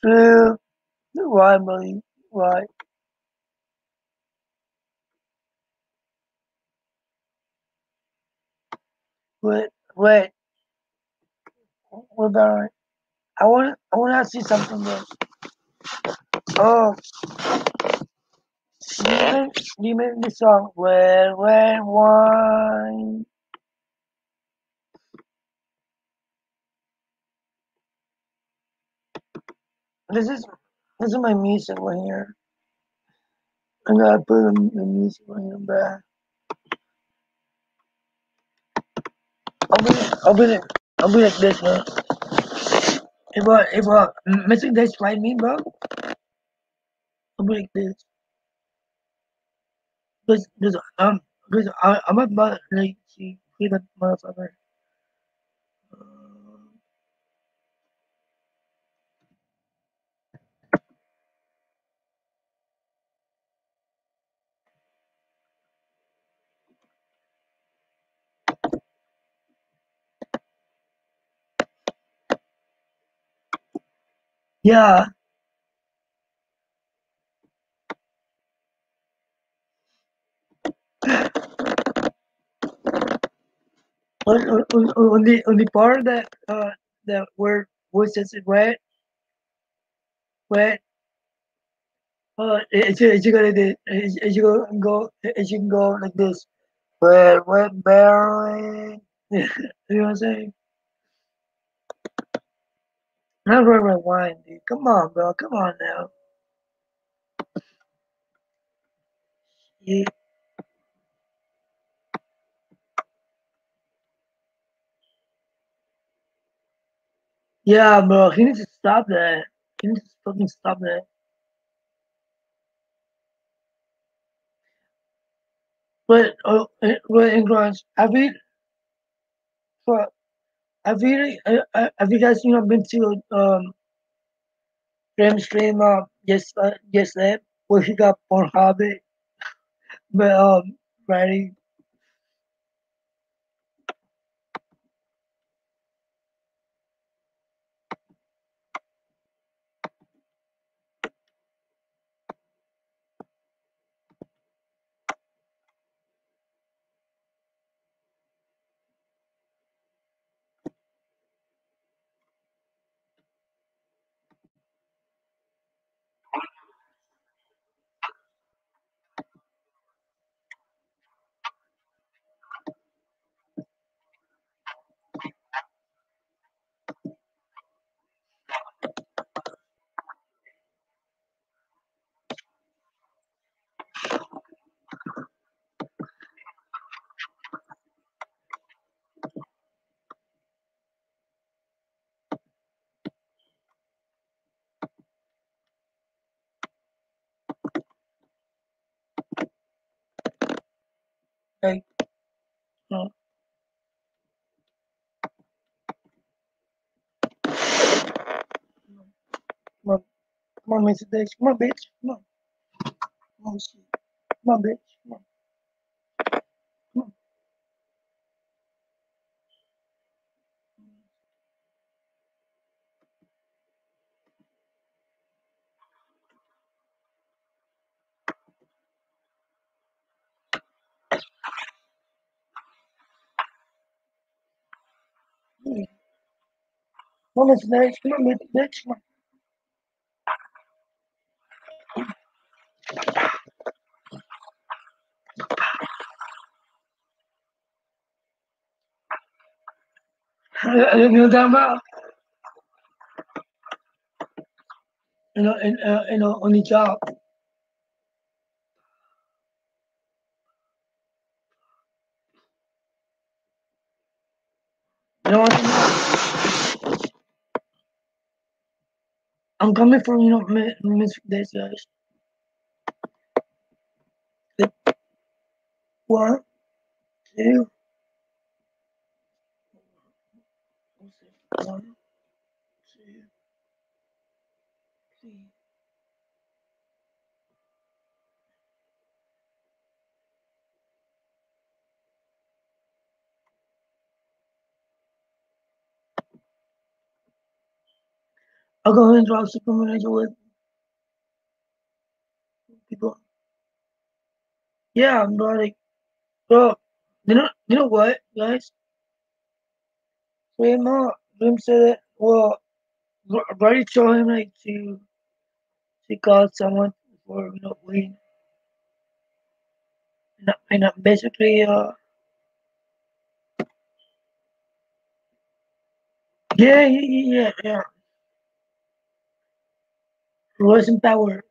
True. Why, buddy? Why? Wait, wait. What about? I want I want to ask you something though. Oh, do you make the song "Red Red Wine"? This is this is my music here. I gotta put the, the music here back. I'll be I'll be like I'll be like this, man. Hey bro, hey bro, missing this right me, bro. I'll be like this. Cause, cause um, cause I, I'm about like to see that motherfucker. Yeah, on, on, on the on the part that uh that where voices is red, red. Uh, it's it's gonna do. It's, it's gonna go. It's gonna eh, eh, go like this. Red, red berry. you know what I'm saying? Not red, red wine, dude. Come on, bro. Come on now. Yeah. Bro. He needs to stop that. He needs to fucking stop that. But uh, uh, but in grunge, have you for have you uh, uh, have you guys you know been to um stream stream uh yes uh, yes lab where he got Pornhub but um ready like uh, come on come on Mr. Dash come on bitch come on come on shit. come on bitch come on come on Yeah. come on Mr. Dash come on Mr. Dash come on you know what I'm you know and uh, you know on the job you know I'm coming from you know Mi- Mr. Guys one two what's it? Three I'll go ahead and drop Super Manager with people yeah I'm like bro you know you know what guys? Dream uh, Dream said that well R- Brady told him like to to call someone for you know weed? And, and uh, basically uh yeah yeah yeah yeah yeah. Was in power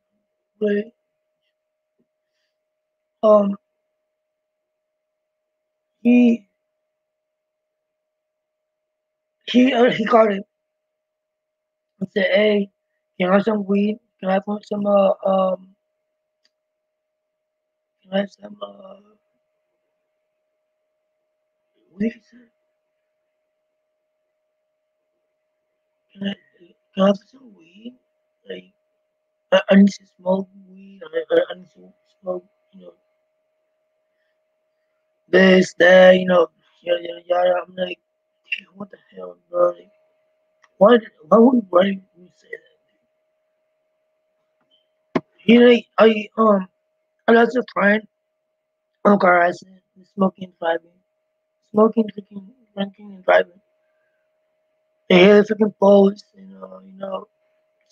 um he he uh, he called him and said hey can I have some weed? Can I have some uh um can I have some uh say can I can I have some weed? Like I, I need to smoke weed. I, I, I need to smoke you know this, that, you know, yada yada yada. I'm like, "Dude, what the hell, bro? Why, why would why you say that? You know, I um, I lost a friend on a car accident, smoking, driving, smoking, drinking, drinking and driving. They hit a freaking post, you know, you know,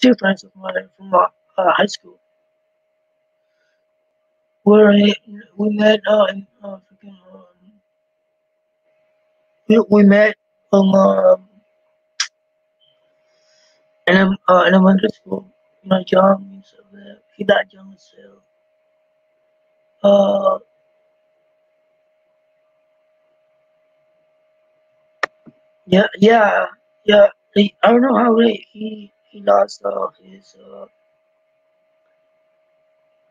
two friends of mine from uh, uh, high school. Where we met uh, in uh, freaking, um, we, we met um, um in um, uh, elementary school. You know, young. He died young as. Uh, yeah, yeah, yeah. I don't know how late he he lost uh, his uh,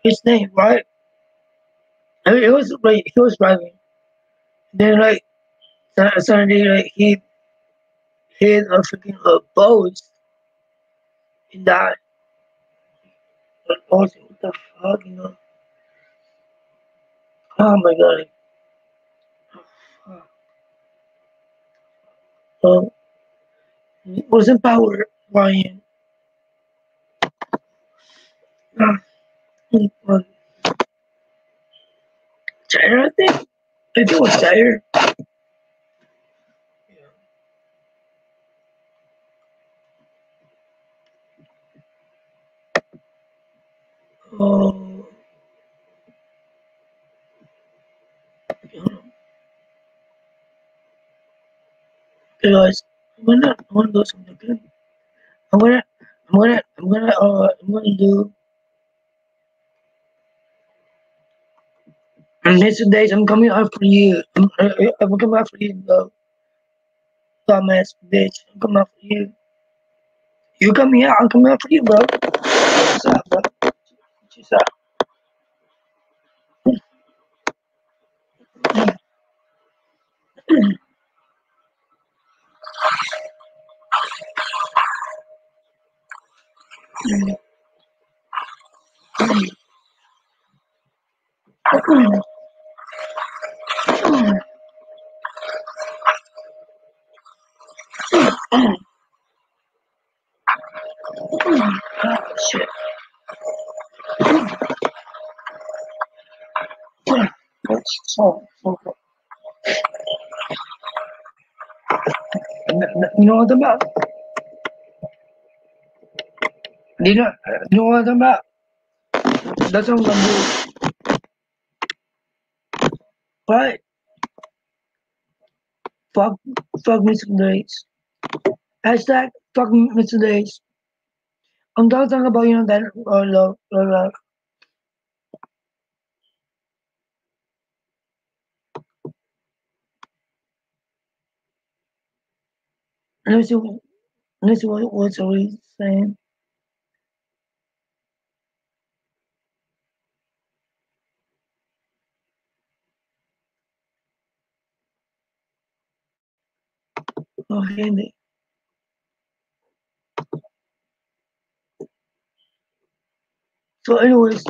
his name, right? I mean, it was like he was driving. Then like Sun- Sunday, like he hit a freaking uh, post and I was like, what the fuck, you know? Oh my god. So it wasn't power, Ryan. Uh, uh, Tyler, I think. I think it was Tyler. Oh, okay, guys. I'm gonna, I'm gonna do something. Okay? I'm gonna, I'm gonna, I'm gonna, uh, I'm gonna do. And next days, I'm coming after you. I'm, I, I'm coming after you, bro. Dumbass bitch. I'm coming after you. You come here, I'm coming after you, bro. What's up, bro? Up? Oh, shit. That's so, so cool. N- n- You know what About? You know, you know what I'm about? That's what I'm gonna do. Right? Fuck, fuck Mr. Daze. Hashtag fuck Mr. Daze. I'm talking about, you know, that, uh, love, love, love. Me see, what- what, what's already saying. Oh, handy. So anyways,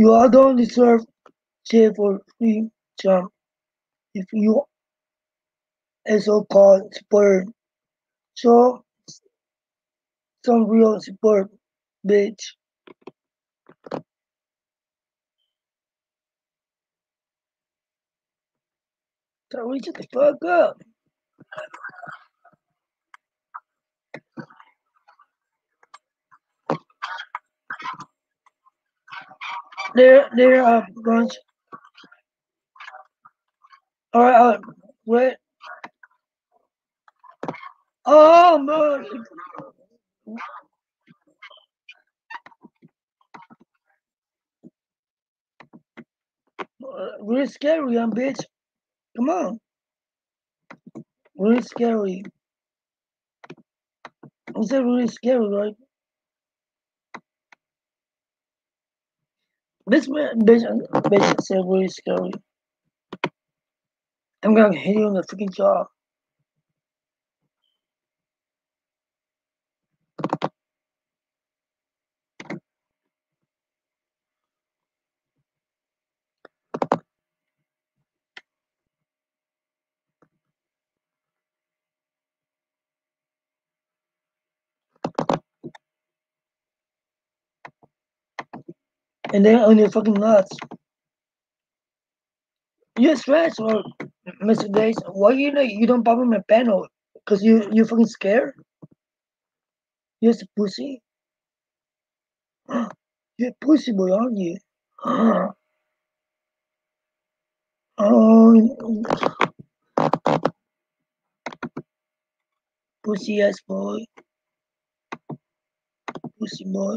you all don't deserve shit for free jump if you a so-called support. Show some real support, bitch. So we shut the fuck up. There, there are a bunch. All right, uh, wait. Oh man, uh, really scary, young bitch. Come on, really scary. I said really scary, right? This bitch, bitch said really scary. I'm gonna hit you in the freaking jaw. And then on your fucking nuts. You're stressed or Mr. Daze, why you know you don't pop on my panel? Cause you you fucking scared? You're a pussy? You're a pussy boy, aren't you? Oh, pussy ass boy. Pussy boy.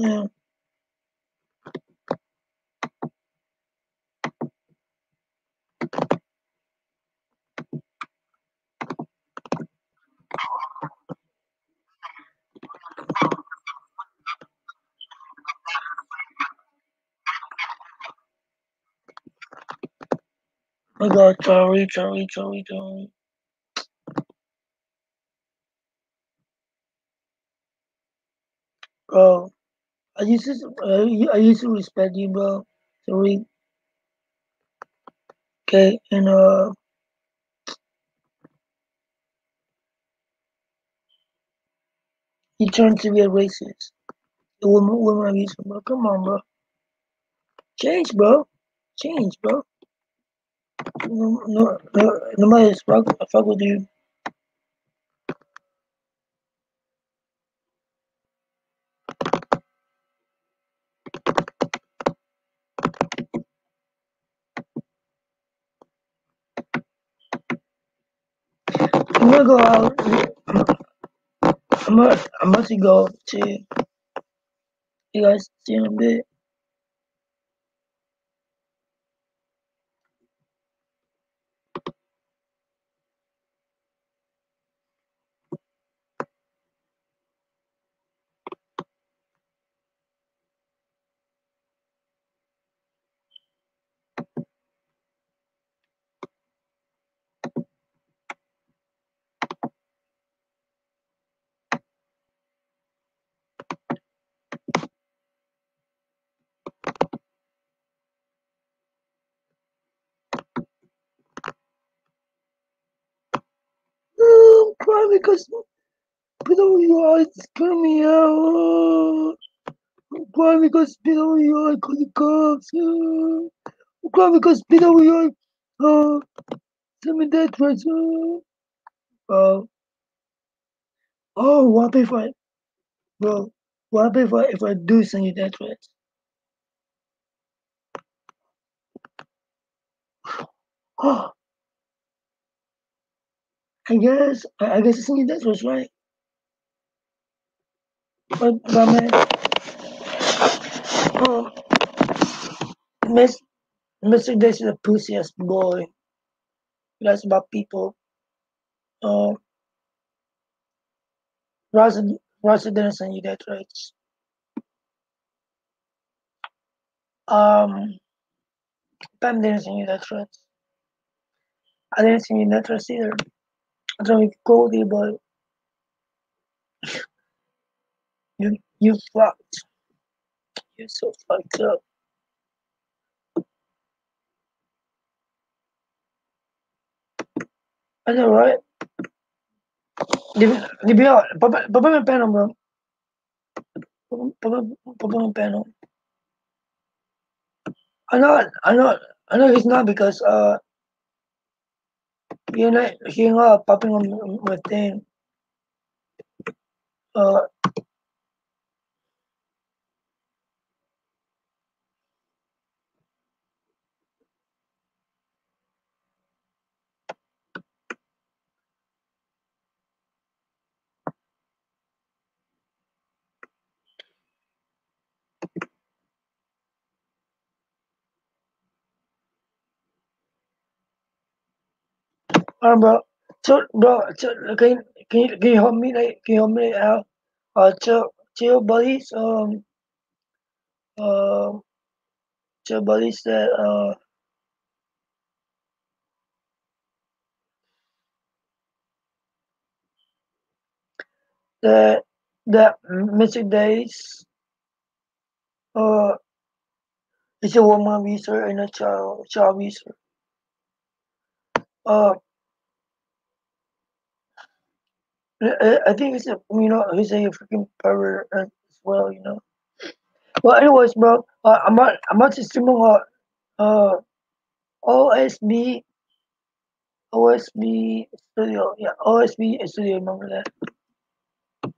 Yeah. Oh my god, Charlie, Charlie, Charlie. Bro, I used to, uh, I used to respect you, bro. Sorry. Okay, and uh, you turned to be a racist. The woman, woman used to, bro. Come on, bro. Change, bro. Change, bro. No, no, no nobody's fuck, fuck with you. I'm gonna go out. I'm gonna, I'm about to go to. You guys see in a bit. Oh, I'm crying because PWI is coming out. Crying because PWI called the cops. Uh, I'm crying because PWI uh, sent me death threats. Uh, bro. Oh, what if I, bro? What if I if I do send you death threats? Oh, I guess I, I guess I send you death threats, right? But, but man, oh, Miss Mr. This is a pussy ass boy. That's about people. Um, Rosa, Rosa didn't send you death threats. Um, Pam didn't send you death threats. I didn't send you death threats either. I don't go you, but you you fucked. You're so fucked up. I know, right? Baba mo yung peno, bro. Mo yung peno. I know, I know, I know he's not because, uh, You're not, you're popping on my thing. Uh, uh, bro. So, bro, so, can, you- can, you, can you help me, like, can you help me out? Uh, chill, chill buddies, um, uh, chill buddies that, uh, that, that Mystic Daze, uh, it's a woman visa and a child, child visa. Uh, I, think it's a, you know, he's a freaking pervert as well, you know. Well, anyways, bro, uh, I'm about, I'm about to stream on, uh, uh, OSB, OSB Studio, yeah, OSB Studio, remember that?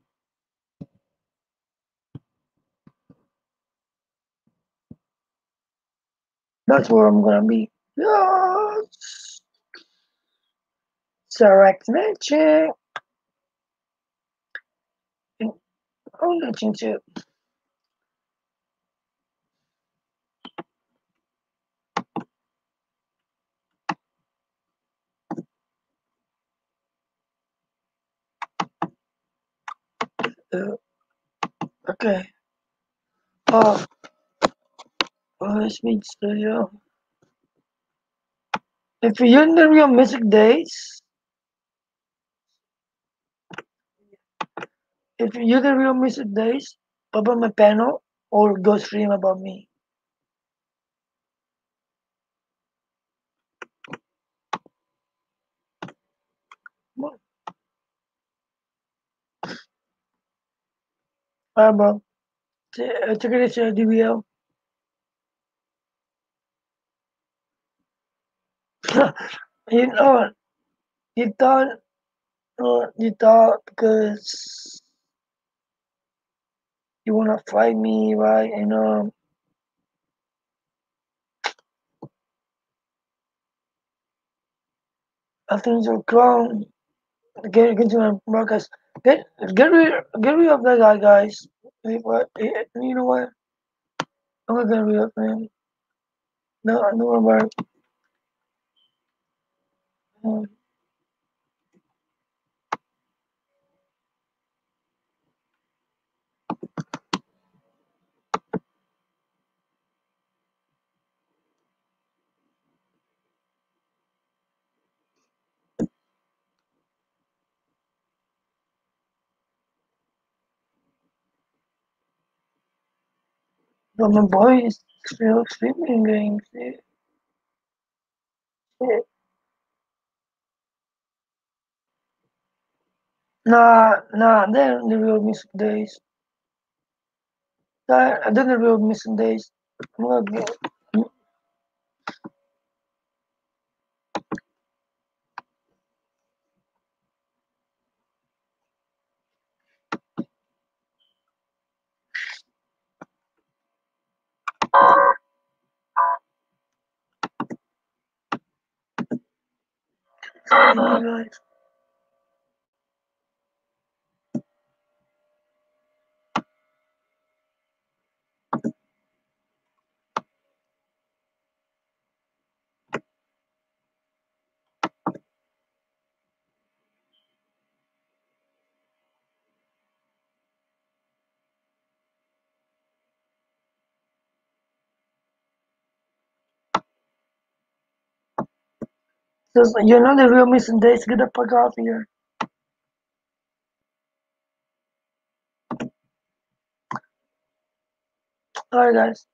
That's where I'm gonna be. Yes! Select mention. I'm mention too. Uh, okay. Uh, OSB Studio. If you're in the real Mystic Daze, if you're the real Mystic Daze, pop on my panel or go stream about me. Alright, bro. Ch- Check it out, DBL. you know, you thought, uh, you thought because you wanna fight me, right? And um, I think grown. Get get to my broadcast. Get get rid get rid of that guy, guys. What? Eh, You know what? I'm gonna get rid of him. No, no more. Um, but my boy is still sleeping games. Eh, Nah, nah, they're the real missing days. They're the real missing days. I'm gonna get. Oh my God. You're not the real missing days. Get the fuck off here. Alright, guys.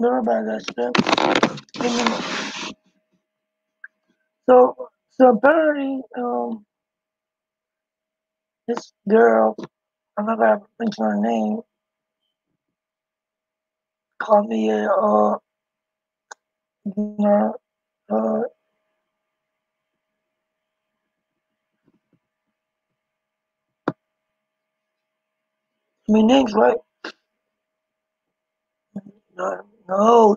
Never bad, me So, so apparently, um, this girl, I'm not gonna mention her name, called me a, uh, know, uh, my name's right. No, no,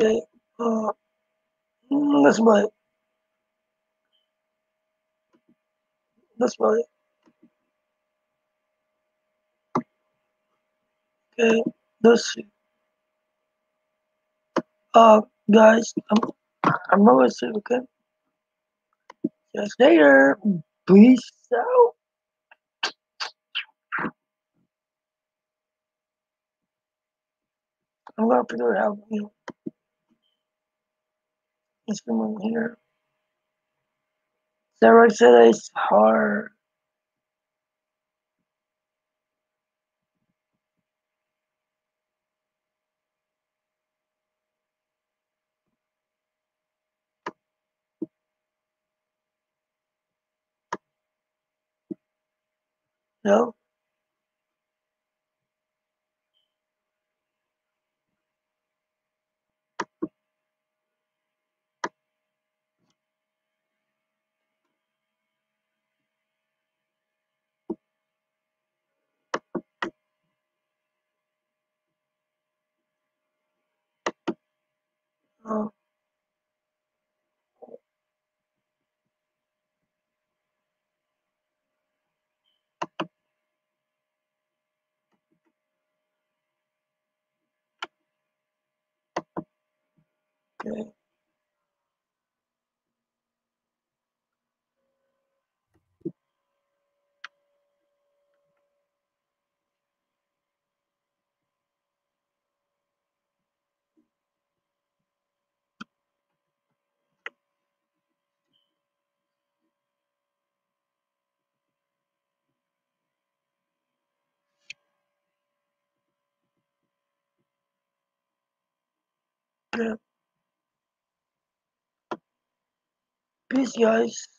Okay, uh, mm, that's right. That's right. Okay, let's see. Uh, guys, I'm, I'm gonna say, okay? Just later. Peace out. I'm gonna figure out, you know, this one here. Sarah said it's hard. No? Oh, okay. Peace, guys.